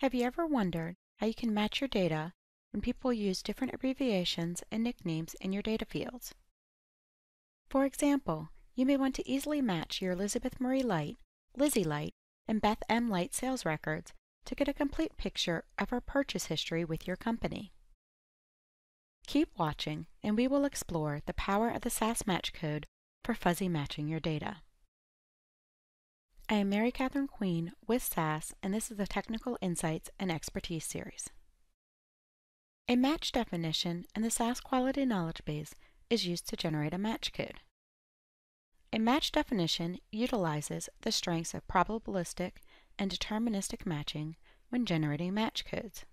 Have you ever wondered how you can match your data when people use different abbreviations and nicknames in your data fields? For example, you may want to easily match your Elizabeth Marie Light, Lizzie Light, and Beth M. Light sales records to get a complete picture of our purchase history with your company. Keep watching and we will explore the power of the SAS match code for fuzzy matching your data. I am Mary Kathryn Queen with SAS, and this is the Technical Insights and Expertise series. A match definition in the SAS Quality Knowledge Base is used to generate a match code. A match definition utilizes the strengths of probabilistic and deterministic matching when generating match codes.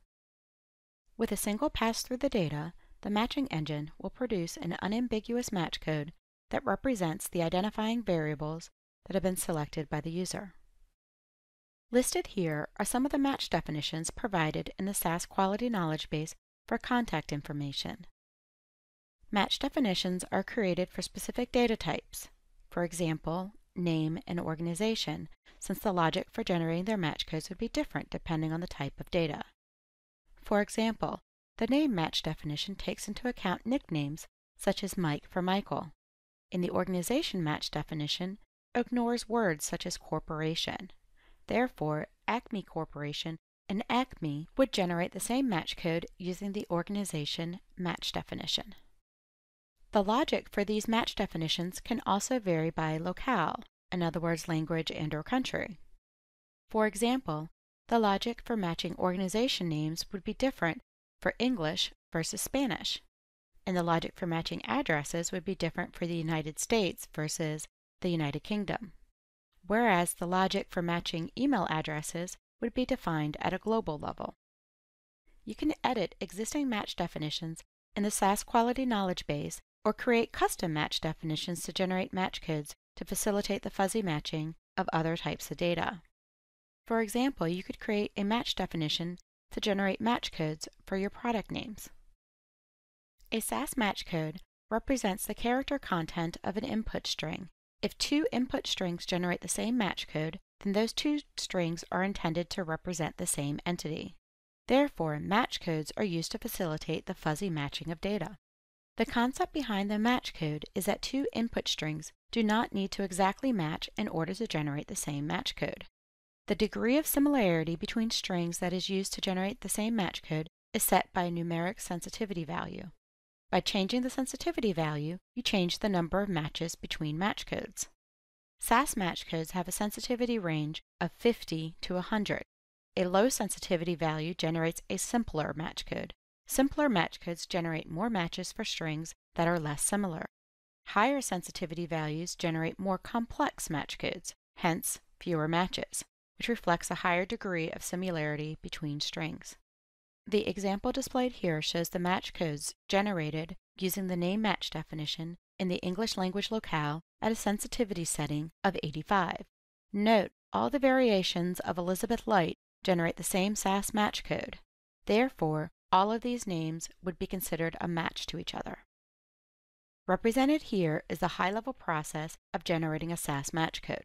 With a single pass through the data, the matching engine will produce an unambiguous match code that represents the identifying variables that have been selected by the user. Listed here are some of the match definitions provided in the SAS Quality Knowledge Base for contact information. Match definitions are created for specific data types, for example, name and organization, since the logic for generating their match codes would be different depending on the type of data. For example, the name match definition takes into account nicknames such as Mike for Michael. In the organization match definition, ignores words such as corporation. Therefore, Acme Corporation and Acme would generate the same match code using the organization match definition. The logic for these match definitions can also vary by locale, in other words language and or country. For example, the logic for matching organization names would be different for English versus Spanish, and the logic for matching addresses would be different for the United States versus the United Kingdom, whereas the logic for matching email addresses would be defined at a global level. You can edit existing match definitions in the SAS Quality Knowledge Base or create custom match definitions to generate match codes to facilitate the fuzzy matching of other types of data. For example, you could create a match definition to generate match codes for your product names. A SAS match code represents the character content of an input string if two input strings generate the same match code, then those two strings are intended to represent the same entity. Therefore, match codes are used to facilitate the fuzzy matching of data. The concept behind the match code is that two input strings do not need to exactly match in order to generate the same match code. The degree of similarity between strings that is used to generate the same match code is set by a numeric sensitivity value. By changing the sensitivity value, you change the number of matches between match codes. SAS match codes have a sensitivity range of 50 to 100. A low sensitivity value generates a simpler match code. Simpler match codes generate more matches for strings that are less similar. Higher sensitivity values generate more complex match codes, hence fewer matches, which reflects a higher degree of similarity between strings. The example displayed here shows the match codes generated using the name match definition in the English language locale at a sensitivity setting of 85. Note, all the variations of Elizabeth Light generate the same SAS match code. Therefore, all of these names would be considered a match to each other. Represented here is the high-level process of generating a SAS match code.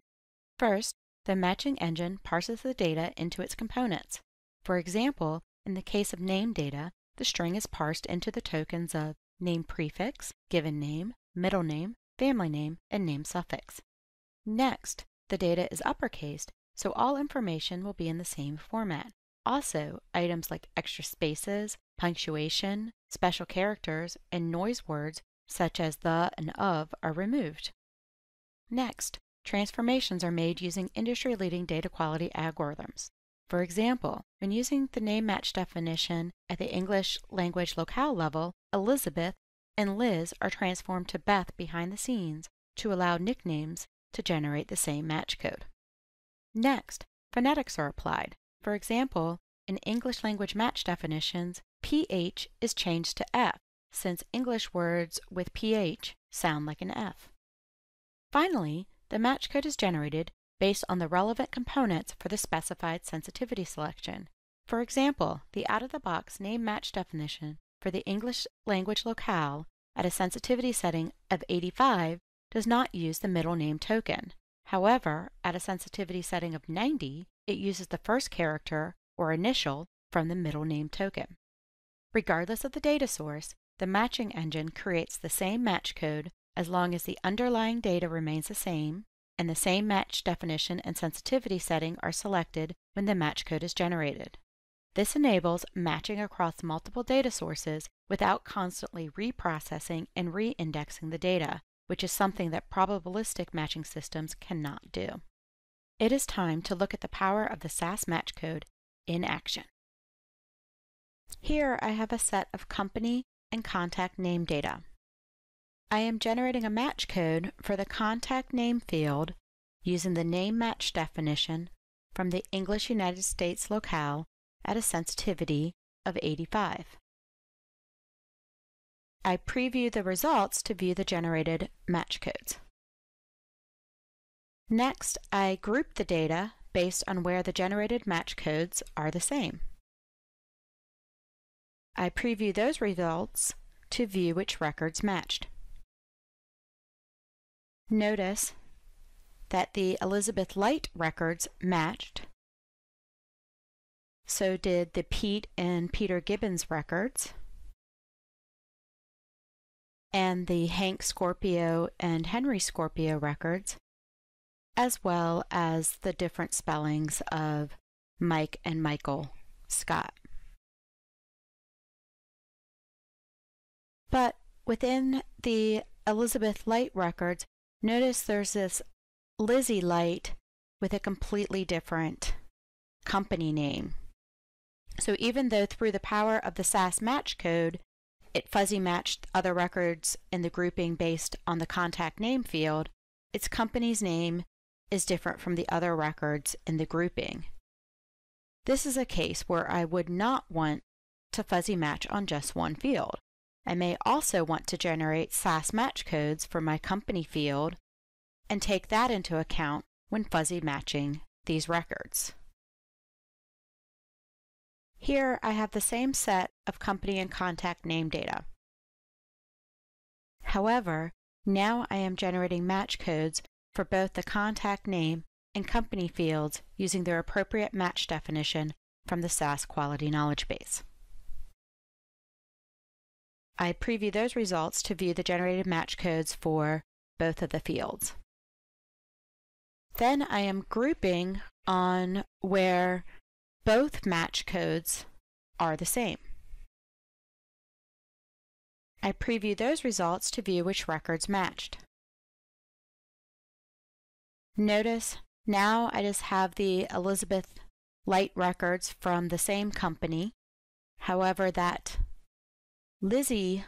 First, the matching engine parses the data into its components. For example, in the case of name data, the string is parsed into the tokens of name prefix, given name, middle name, family name, and name suffix. Next, the data is uppercased, so all information will be in the same format. Also, items like extra spaces, punctuation, special characters, and noise words such as the and of are removed. Next, transformations are made using industry-leading data quality algorithms. For example, when using the name match definition at the English language locale level, Elizabeth and Liz are transformed to Beth behind the scenes to allow nicknames to generate the same match code. Next, phonetics are applied. For example, in English language match definitions, PH is changed to F, since English words with PH sound like an F. Finally, the match code is generated based on the relevant components for the specified sensitivity selection. For example, the out-of-the-box name match definition for the English language locale at a sensitivity setting of 85 does not use the middle name token. However, at a sensitivity setting of 90, it uses the first character or initial from the middle name token. Regardless of the data source, the matching engine creates the same match code as long as the underlying data remains the same and the same match definition and sensitivity setting are selected when the match code is generated. This enables matching across multiple data sources without constantly reprocessing and re-indexing the data, which is something that probabilistic matching systems cannot do. It is time to look at the power of the SAS match code in action. Here I have a set of company and contact name data. I am generating a match code for the contact name field using the name match definition from the English United States locale at a sensitivity of 85. I preview the results to view the generated match codes. Next, I group the data based on where the generated match codes are the same. I preview those results to view which records matched. Notice that the Elizabeth Light records matched. So did the Pete and Peter Gibbons records. And the Hank Scorpio and Henry Scorpio records, as well as the different spellings of Mike and Michael Scott. But within the Elizabeth Light records, notice there's this Lizzie Light with a completely different company name. So even though through the power of the SAS match code, it fuzzy matched other records in the grouping based on the contact name field, its company's name is different from the other records in the grouping. This is a case where I would not want to fuzzy match on just one field. I may also want to generate SAS match codes for my company field and take that into account when fuzzy matching these records. Here I have the same set of company and contact name data. However, now I am generating match codes for both the contact name and company fields using their appropriate match definition from the SAS Quality Knowledge Base. I preview those results to view the generated match codes for both of the fields. Then I am grouping on where both match codes are the same. I preview those results to view which records matched. Notice now I just have the Elizabeth Light records from the same company. However, that Lizzie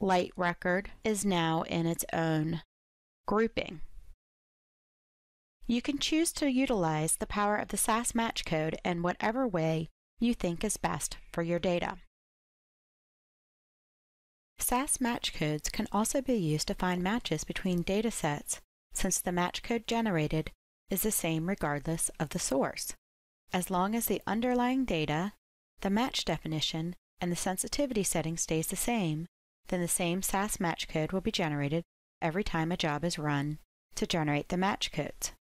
Light record is now in its own grouping. You can choose to utilize the power of the SAS match code in whatever way you think is best for your data. SAS match codes can also be used to find matches between data sets since the match code generated is the same regardless of the source. As long as the underlying data, the match definition, and the sensitivity setting stays the same, then the same SAS match code will be generated every time a job is run to generate the match codes.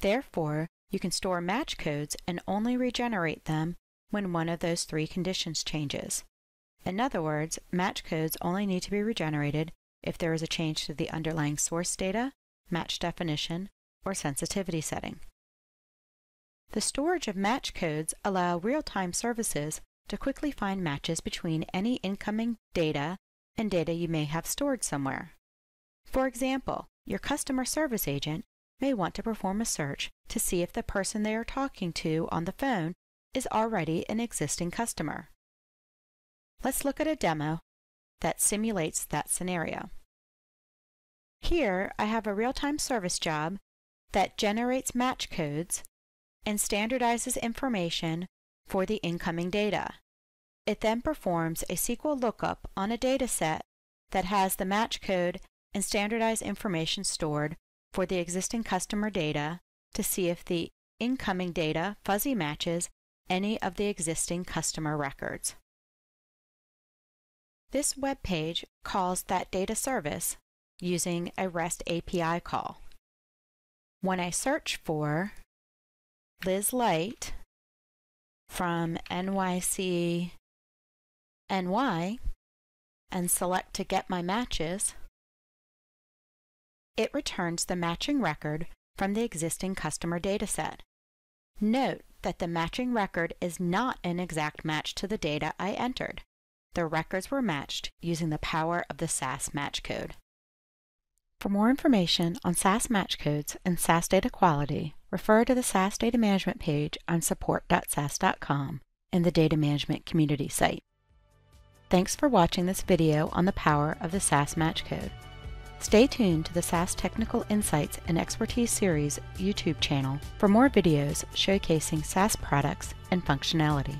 Therefore, you can store match codes and only regenerate them when one of those three conditions changes. In other words, match codes only need to be regenerated if there is a change to the underlying source data, match definition, or sensitivity setting. The storage of match codes allow real-time services to quickly find matches between any incoming data and data you may have stored somewhere. For example, your customer service agent may want to perform a search to see if the person they are talking to on the phone is already an existing customer. Let's look at a demo that simulates that scenario. Here, I have a real-time service job that generates match codes and standardizes information for the incoming data. It then performs a SQL lookup on a data set that has the match code and standardized information stored for the existing customer data to see if the incoming data fuzzy matches any of the existing customer records. This web page calls that data service using a REST API call. When I search for Liz Light from NYC NY and select to get my matches, it returns the matching record from the existing customer dataset. Note that the matching record is not an exact match to the data I entered. The records were matched using the power of the SAS match code. For more information on SAS match codes and SAS data quality, refer to the SAS data management page on support.sas.com and the data management community site. Thanks for watching this video on the power of the SAS match code. Stay tuned to the SAS Technical Insights and Expertise Series YouTube channel for more videos showcasing SAS products and functionality.